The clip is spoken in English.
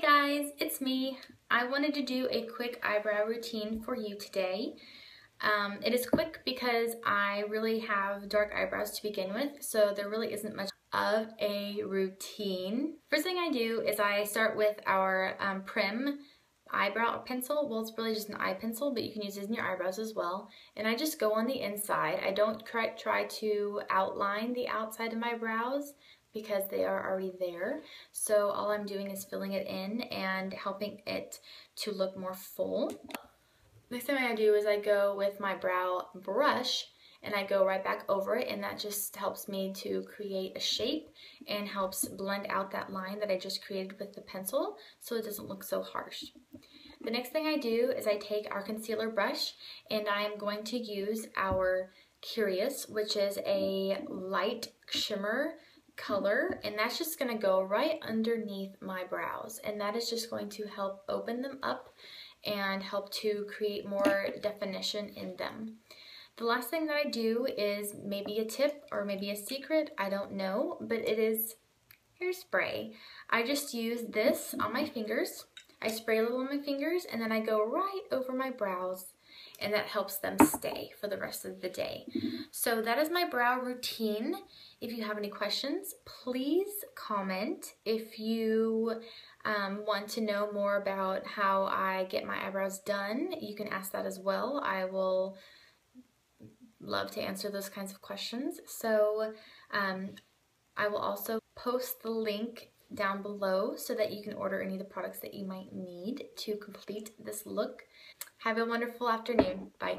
guys, it's me. I wanted to do a quick eyebrow routine for you today. Um, it is quick because I really have dark eyebrows to begin with, so there really isn't much of a routine. First thing I do is I start with our um, Prim eyebrow pencil. Well, it's really just an eye pencil, but you can use it in your eyebrows as well. And I just go on the inside. I don't try to outline the outside of my brows because they are already there. So all I'm doing is filling it in and helping it to look more full. Next thing I do is I go with my brow brush and I go right back over it and that just helps me to create a shape and helps blend out that line that I just created with the pencil so it doesn't look so harsh. The next thing I do is I take our concealer brush and I'm going to use our Curious, which is a light shimmer color and that's just going to go right underneath my brows and that is just going to help open them up and help to create more definition in them. The last thing that I do is maybe a tip or maybe a secret, I don't know, but it is hairspray. I just use this on my fingers. I spray a little on my fingers and then I go right over my brows and that helps them stay for the rest of the day. So that is my brow routine. If you have any questions, please comment. If you um, want to know more about how I get my eyebrows done, you can ask that as well. I will love to answer those kinds of questions. So um, I will also post the link down below so that you can order any of the products that you might need to complete this look. Have a wonderful afternoon. Bye.